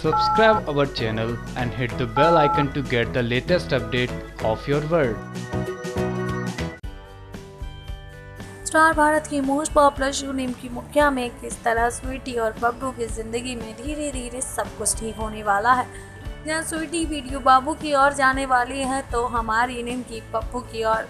Subscribe our channel and hit the bell icon to get the latest update of your world. Star Bharat की most popular show name की मुखिया में किस तरह स्वीटी और बब्बू की ज़िंदगी में धीरे धीरे सब कुछ ठीक होने वाला है जहाँ स्वीटी वीडियो बाबू की ओर जाने वाली है तो हमारी निमकी पप्पू की ओर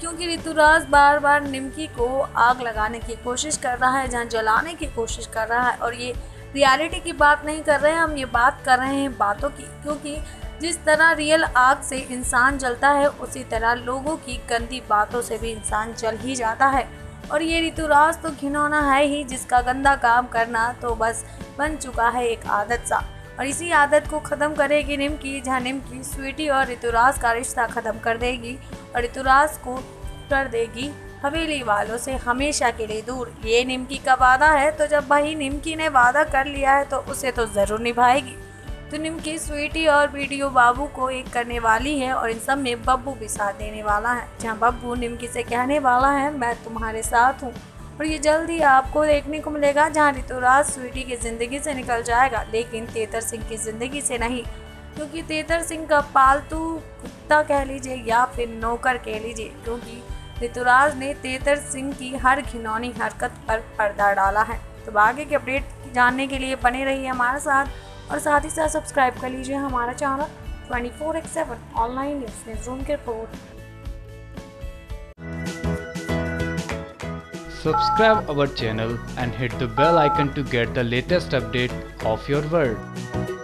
क्योंकि ऋतुराज बार बार निमकी को आग लगाने की कोशिश कर रहा है, जहाँ जलाने की कोशिश कर रहा है, और ये रियलिटी की बात नहीं कर रहे हैं, हम ये बात कर रहे हैं बातों की, क्योंकि जिस तरह रियल आग से इंसान जलता है, उसी तरह लोगों की गंदी बातों से भी इंसान जल ही जाता है। और ये ऋतुराज तो घिनौना है ही, जिसका गंदा काम करना तो बस बन चुका है एक आदत सा। और इसी आदत को ख़त्म करेगी निमकी, जहाँ निमकी, स्वीटी और ऋतुराज का रिश्ता ख़त्म कर देगी, और ऋतुराज को कर देगी हवेली वालों से हमेशा के लिए दूर। ये निमकी का वादा है तो जब भाई निमकी ने वादा कर लिया है तो उसे तो ज़रूर निभाएगी। तो निमकी, स्वीटी और वीडियो बाबू को एक करने वाली है और इन सब में बब्बू भी साथ देने वाला है। जहाँ बब्बू निमकी से कहने वाला है, मैं तुम्हारे साथ हूँ और ये जल्द ही आपको देखने को मिलेगा, जहाँ ऋतुराज स्वीटी की ज़िंदगी से निकल जाएगा। लेकिन तेतर सिंह की ज़िंदगी से नहीं, क्योंकि तेतर सिंह का पालतू कुत्ता कह लीजिए या फिर नौकर कह लीजिए, क्योंकि ऋतुराज ने तेतर सिंह की हर घिनौनी हरकत पर पर्दा डाला है तो आगे के अपडेट जानने के लिए बने रहिए हमारे साथ और साथ ही साथ सब्सक्राइब कर लीजिए हमारा channel twenty four X seven online news newsroom के report Subscribe our channel and hit the bell icon to get the latest update of your world.